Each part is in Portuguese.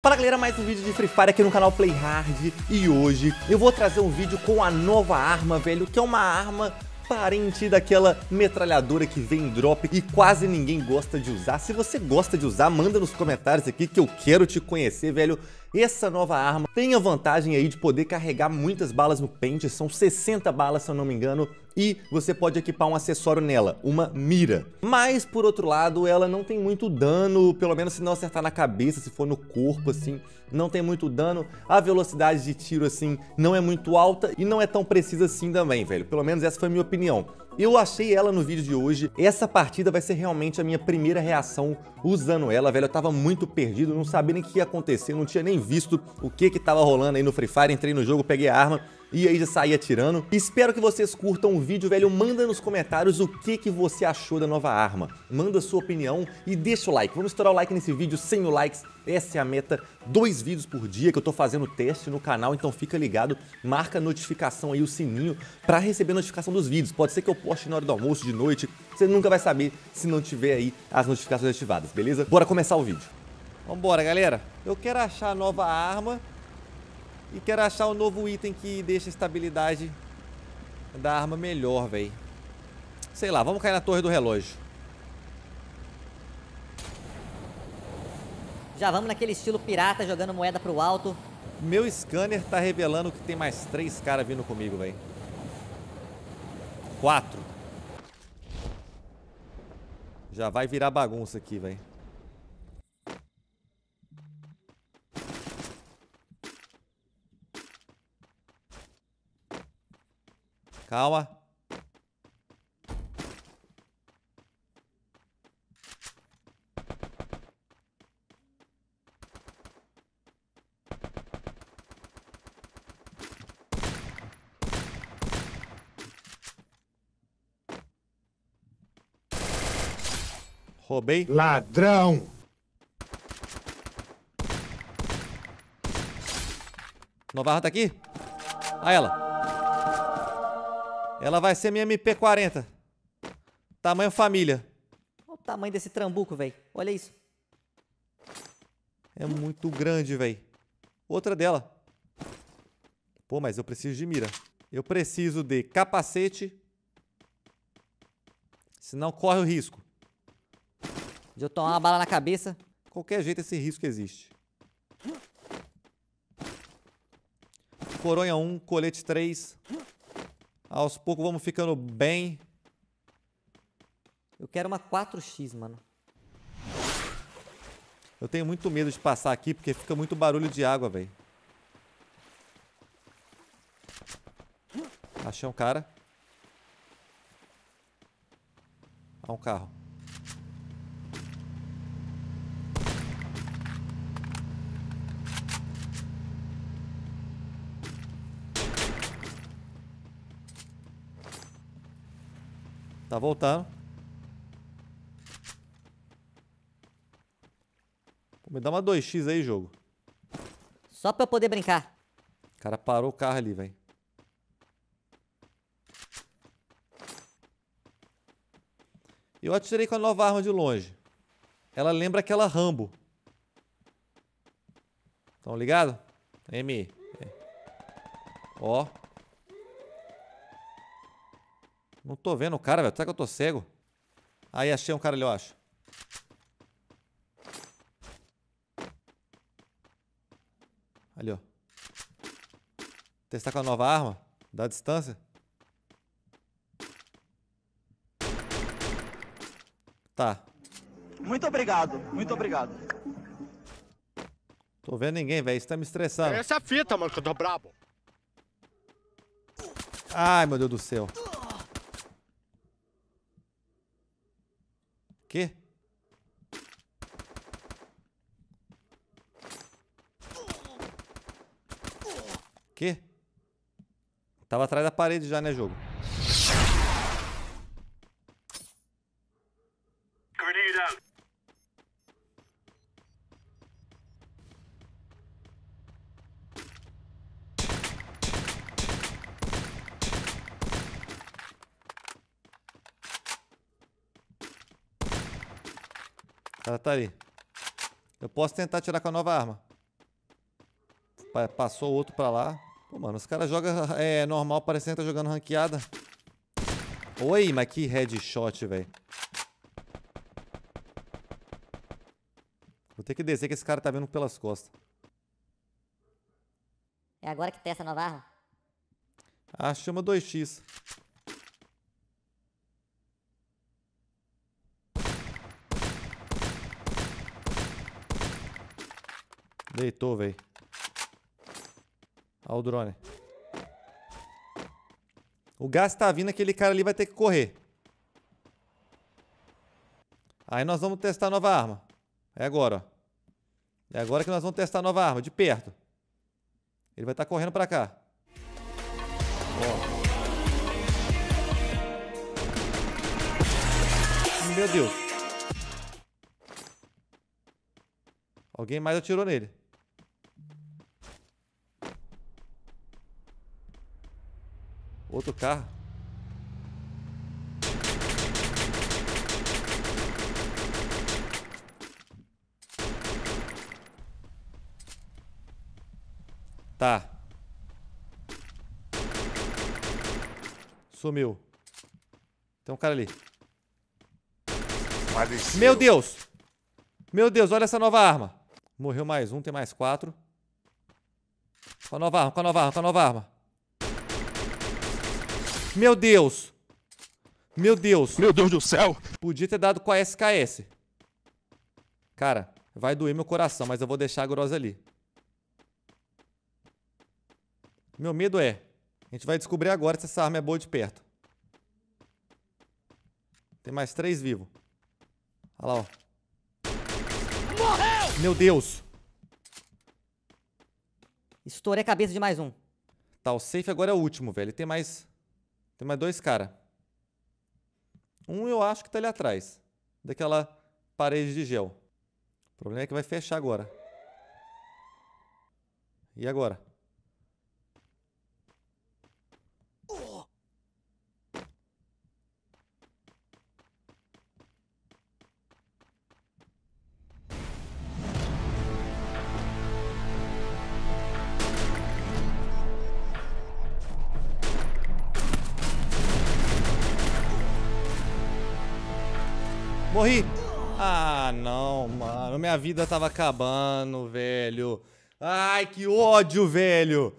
Fala galera, mais um vídeo de Free Fire aqui no canal Play Hard E hoje eu vou trazer um vídeo com a nova arma, velho Que é uma arma parente daquela metralhadora que vem em drop e quase ninguém gosta de usar. Se você gosta de usar, manda nos comentários aqui que eu quero te conhecer, velho. Essa nova arma tem a vantagem aí de poder carregar muitas balas no pente, são 60 balas se eu não me engano, e você pode equipar um acessório nela, uma mira. Mas, por outro lado, ela não tem muito dano, pelo menos se não acertar na cabeça, se for no corpo, assim, não tem muito dano. A velocidade de tiro, assim, não é muito alta e não é tão precisa assim também, velho. Pelo menos essa foi a minha opinião. Eu achei ela no vídeo de hoje. Essa partida vai ser realmente a minha primeira reação usando ela, velho. Eu tava muito perdido, não sabia nem o que ia acontecer, não tinha nem visto o que que tava rolando aí no Free Fire. Entrei no jogo, peguei a arma e aí já saí atirando. Espero que vocês curtam o vídeo, velho. Manda nos comentários o que que você achou da nova arma. Manda sua opinião e deixa o like. Vamos estourar o like nesse vídeo, 100 mil likes. Essa é a meta. Dois vídeos por dia que eu tô fazendo teste no canal, então fica ligado. Marca a notificação aí, o sininho, pra receber notificação dos vídeos. Pode ser que eu poste na hora do almoço, de noite. Você nunca vai saber se não tiver aí as notificações ativadas, beleza? Bora começar o vídeo. Vambora, galera. Eu quero achar a nova arma e quero achar um novo item que deixa a estabilidade da arma melhor, velho. Sei lá, vamos cair na torre do relógio. Já vamos naquele estilo pirata, jogando moeda pro alto. Meu scanner tá revelando que tem mais três caras vindo comigo, velho. Quatro. Já vai virar bagunça aqui, velho. Calma. Roubei. Ladrão! Novarra tá aqui? Olha ela. Ela vai ser minha MP40. Tamanho família. Olha o tamanho desse trambuco, velho. Olha isso. É muito grande, velho. Outra dela. Pô, mas eu preciso de mira. Eu preciso de capacete. Senão corre o risco. De eu tomar uma bala na cabeça. Qualquer jeito esse risco existe. Coronha 1, colete 3. Aos poucos vamos ficando bem. Eu quero uma 4x, mano. Eu tenho muito medo de passar aqui porque fica muito barulho de água, velho. Achei um cara. Há um carro. Tá voltando. Pô, me dá uma 2x aí, jogo. Só pra eu poder brincar. O cara parou o carro ali, velho. Eu atirei com a nova arma de longe. Ela lembra aquela Rambo. Tão ligado? M. Ó. Não tô vendo o cara, velho. Será que eu tô cego? Aí, achei um cara ali, eu acho. Ali, ó. Testar com a nova arma. Da distância. Tá. Muito obrigado, muito obrigado. Tô vendo ninguém, velho. Isso tá me estressando. Essa é a fita, mano, que eu tô brabo. Ai, meu Deus do céu. Que? Que? Tava atrás da parede já, né, jogo? Grenade out. Ela tá ali. Eu posso tentar tirar com a nova arma. Pa- Passou outro pra lá. Pô, mano, os caras jogam é, normal, parecendo que tá jogando ranqueada. Oi, mas que headshot, velho. Vou ter que descer que esse cara tá vindo pelas costas. É agora que testa a nova arma. Ah, chama 2x. Deitou, velho. Olha o drone. O gás tá vindo, aquele cara ali vai ter que correr. Aí nós vamos testar a nova arma. É agora, ó. É agora que nós vamos testar a nova arma, de perto. Ele vai estar correndo pra cá. Meu Deus. Alguém mais atirou nele. Outro carro. Tá. Sumiu. Tem um cara ali. Faleceu. Meu Deus! Meu Deus, olha essa nova arma. Morreu mais um, tem mais quatro. Com a nova arma, com a nova arma, com a nova arma. Meu Deus! Meu Deus! Meu Deus do céu. Podia ter dado com a SKS. Cara, vai doer meu coração, mas eu vou deixar a grosa ali. Meu medo é. A gente vai descobrir agora se essa arma é boa de perto. Tem mais três vivos. Olha lá, ó. Morreu! Meu Deus! Estourei a cabeça de mais um. Tá, o safe agora é o último, velho. Tem mais. Tem mais dois caras. Um eu acho que tá ali atrás. Daquela parede de gel. O problema é que vai fechar agora. E agora? Morri! Ah, não, mano. Minha vida tava acabando, velho. Ai, que ódio, velho.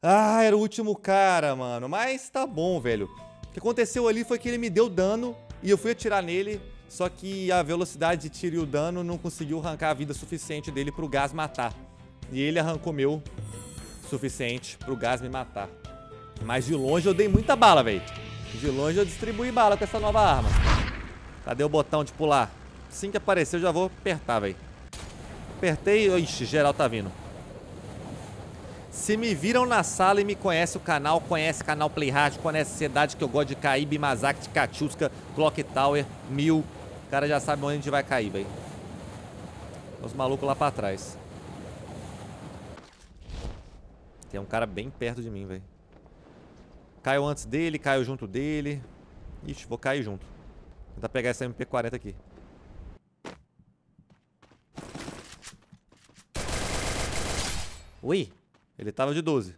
Ah, era o último cara, mano. Mas tá bom, velho. O que aconteceu ali foi que ele me deu dano e eu fui atirar nele. Só que a velocidade de tiro e o dano não conseguiu arrancar a vida suficiente dele pro gás matar. E ele arrancou meu suficiente pro gás me matar. Mas de longe eu dei muita bala, velho. De longe eu distribuí bala com essa nova arma. Cadê o botão de pular? Assim que aparecer eu já vou apertar, velho. Apertei, ixi, geral tá vindo. Se me viram na sala e me conhece o canal, conhece o canal Playhard, conhece a cidade que eu gosto de cair, Bimazak, Katiuska, Clock Tower, Mil. O cara já sabe onde a gente vai cair, velho. Os malucos lá pra trás. Tem um cara bem perto de mim, velho. Caiu antes dele, caiu junto dele. Ixi, vou cair junto. Tentar pegar essa MP40 aqui. Ui, Ele tava de 12.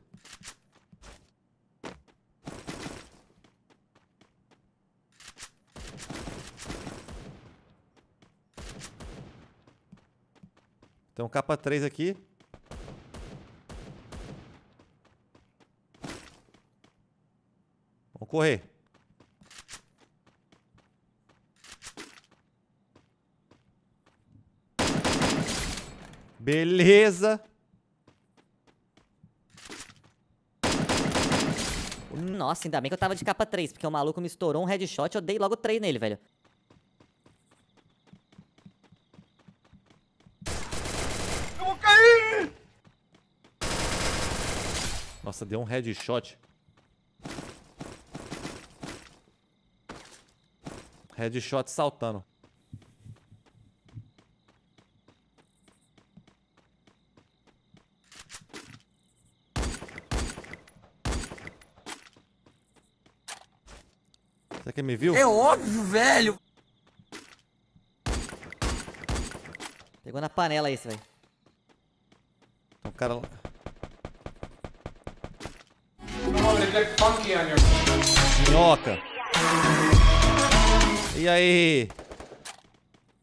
Tem um capa 3 aqui. Vamos correr. Beleza. nossa, ainda bem que eu tava de capa 3, porque o maluco me estourou um headshot eu dei logo 3 nele, velho. Nossa, deu um headshot. Headshot saltando. Me viu? óbvio, velho. Pegou na panela esse, velho. Um cara lá. Minhoca. E aí?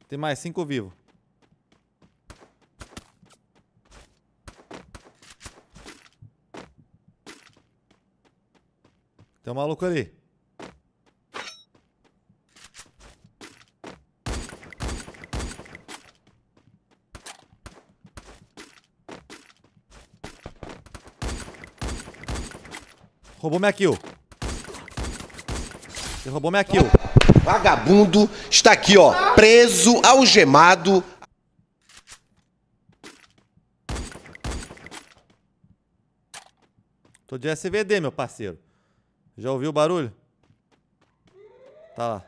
Tem mais cinco vivos. Tem um maluco ali. Roubou minha kill. Você roubou minha kill. Vagabundo está aqui, ó, preso, algemado. Tô de SVD, meu parceiro. Já ouviu o barulho? Tá lá.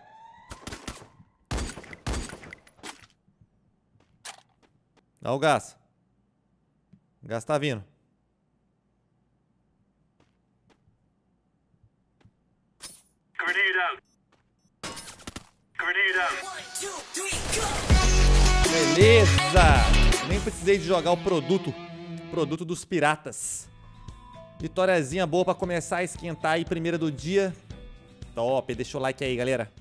Dá o gás. O gás tá vindo. Beleza! Nem precisei de jogar o produto. Produto dos piratas. Vitóriazinha boa pra começar a esquentar aí, primeira do dia. Top, deixa o like aí, galera.